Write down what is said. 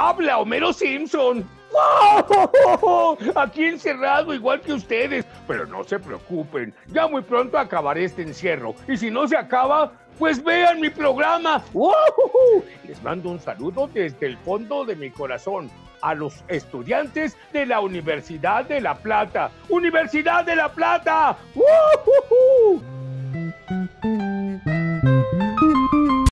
Habla Homero Simpson. Aquí encerrado igual que ustedes. Pero no se preocupen, ya muy pronto acabaré este encierro. Y si no se acaba, pues vean mi programa. Les mando un saludo desde el fondo de mi corazón a los estudiantes de la Universidad de La Plata. Universidad de La Plata.